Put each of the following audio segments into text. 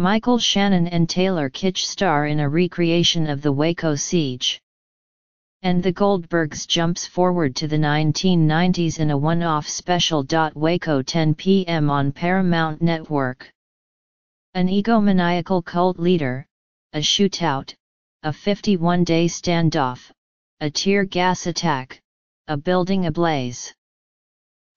Michael Shannon and Taylor Kitsch star in a recreation of the Waco siege. And the Goldbergs jumps forward to the 1990s in a one-off special. Waco 10 p.m. on Paramount Network. An egomaniacal cult leader, a shootout, a 51-day standoff, a tear gas attack, a building ablaze.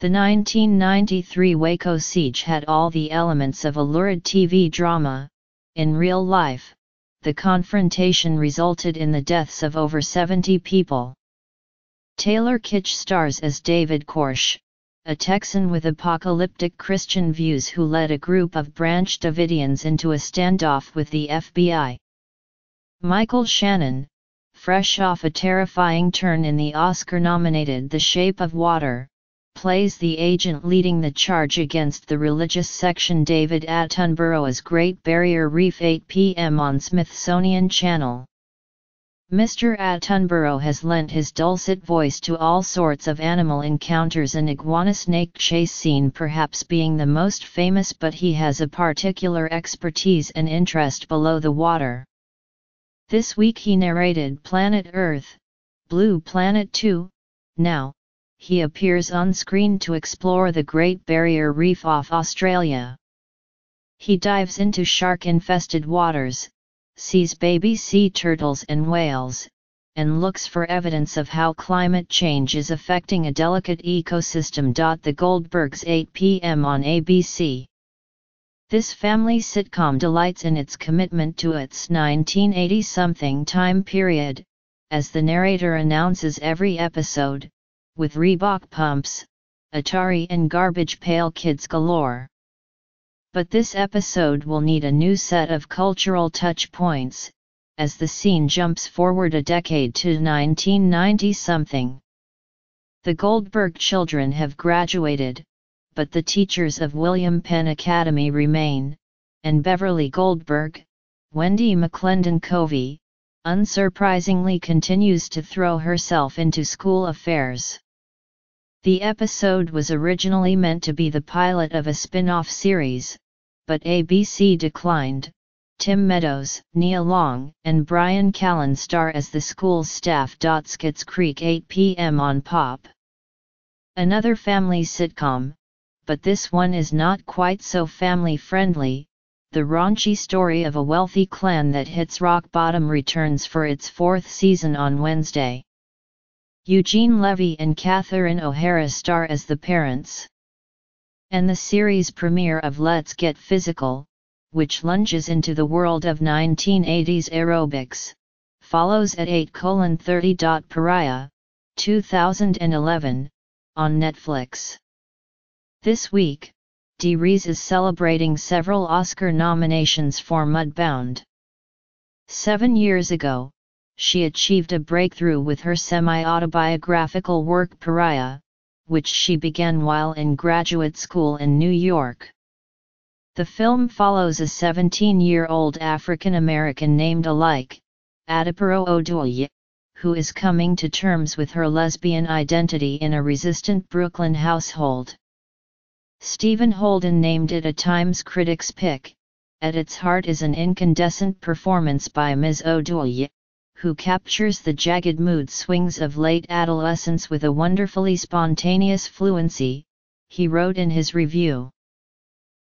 The 1993 Waco siege had all the elements of a lurid TV drama. In real life, the confrontation resulted in the deaths of over 70 people. Taylor Kitsch stars as David Koresh, a Texan with apocalyptic Christian views who led a group of Branch Davidians into a standoff with the FBI. Michael Shannon, fresh off a terrifying turn in the Oscar-nominated The Shape of Water, plays the agent leading the charge against the religious section David Attenborough as Great Barrier Reef 8 p.m. on Smithsonian Channel. Mr. Attenborough has lent his dulcet voice to all sorts of animal encounters an iguana snake chase scene perhaps being the most famous but he has a particular expertise and interest below the water. This week he narrated Planet Earth, Blue Planet 2, now, he appears on screen to explore the Great Barrier Reef off Australia. He dives into shark-infested waters, sees baby sea turtles and whales, and looks for evidence of how climate change is affecting a delicate ecosystem. The Goldbergs 8 p.m. on ABC. This family sitcom delights in its commitment to its 1980-something time period, as the narrator announces every episode, with Reebok pumps, Atari and garbage pail kids galore. But this episode will need a new set of cultural touch points, as the scene jumps forward a decade to 1990-something. The Goldberg children have graduated, but the teachers of William Penn Academy remain, and Beverly Goldberg, Wendi McLendon-Covey, unsurprisingly continues to throw herself into school affairs. The episode was originally meant to be the pilot of a spin-off series, but ABC declined. Tim Meadows, Nia Long, and Bryan Callen star as the school's staff. Schitt's Creek 8 p.m. on Pop. Another family sitcom, but this one is not quite so family-friendly, the raunchy story of a wealthy clan that hits rock bottom returns for its fourth season on Wednesday. Eugene Levy and Catherine O'Hara star as the parents. And the series premiere of Let's Get Physical, which lunges into the world of 1980s aerobics, follows at 8:30. Pariah, 2011, on Netflix. This week, Dee Rees is celebrating several Oscar nominations for Mudbound. Seven years ago, she achieved a breakthrough with her semi-autobiographical work Pariah, which she began while in graduate school in New York. The film follows a 17-year-old African-American named Alike, Adepero Oduye, who is coming to terms with her lesbian identity in a resistant Brooklyn household. Stephen Holden named it a Times Critics pick, at its heart is an incandescent performance by Ms. Oduye, who captures the jagged mood swings of late adolescence with a wonderfully spontaneous fluency, he wrote in his review.